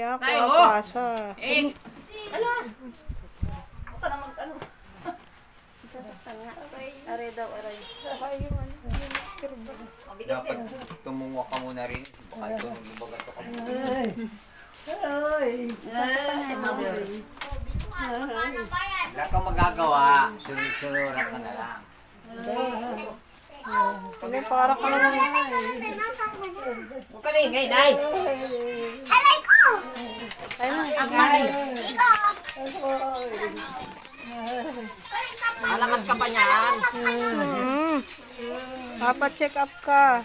pasa. Eh, Aray daw, aray. Dapat tumungo ka muna rin. Baka ito lumagat ka muna. Si mother. Wala kang magagawa. Sunod-sunuran ka na lang. Ano, para ka naman. huwag ka rin, ngay, nay. Mali. Malakas ka pa niyan. Mm. Papa check up ka.